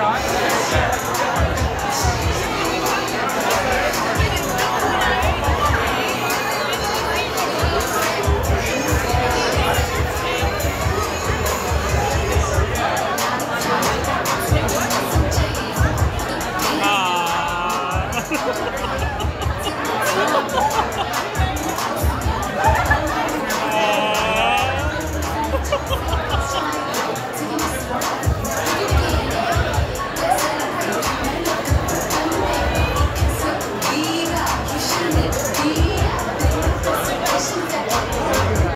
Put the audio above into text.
Ah.